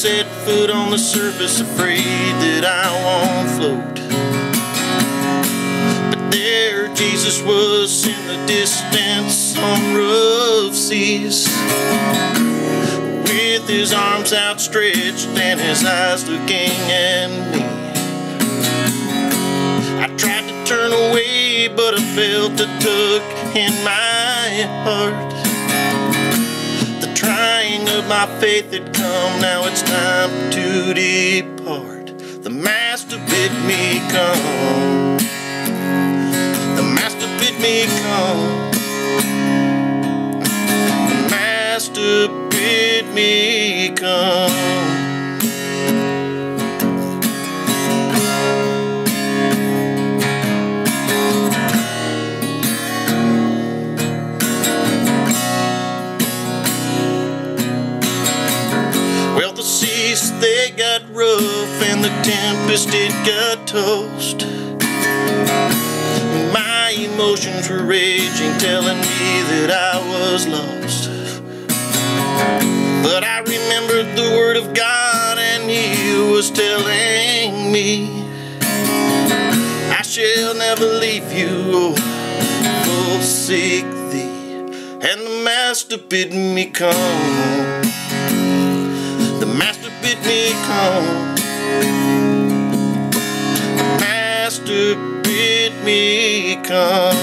set foot on the surface, afraid that I won't float. But there Jesus was in the distance on rough seas. With his arms outstretched and his eyes looking at me. I tried to turn away, but I felt a tug in my heart. Of my faith had come, now it's time to depart. The master bid me come. The master bid me come. The master bid me come. The tempest it got tossed. My emotions were raging, telling me that I was lost. But I remembered the word of God, and He was telling me, I shall never leave you or forsake thee. And the Master bid me come. The master bid me come. Master bid me come.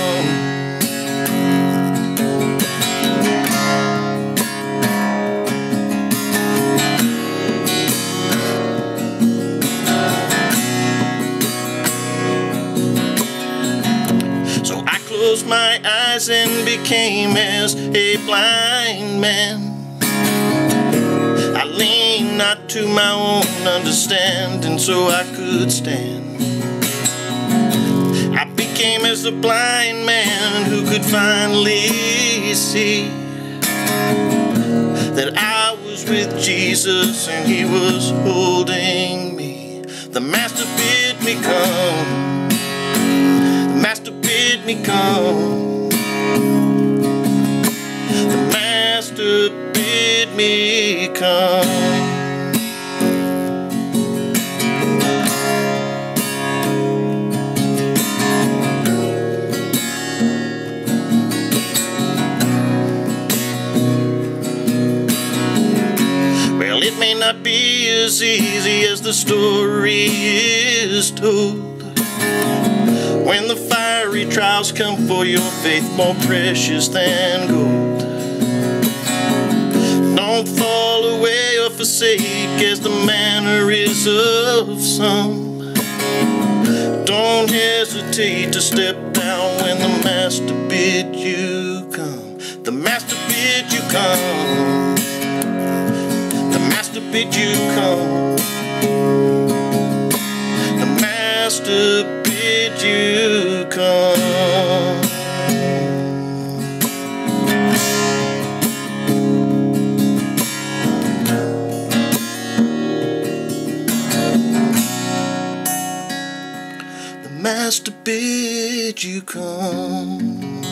So I closed my eyes and became as a blind man. Not to my own understanding so I could stand. I became as a blind man who could finally see that I was with Jesus and he was holding me. The master bid me come. The master bid me come. Not be as easy as the story is told. When the fiery trials come for your faith, more precious than gold. Don't fall away or forsake as the manner is of some. Don't hesitate to step down when the master bid you come. The master bid you come. Bid you come. The master bid you come. The master bid you come.